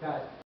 Got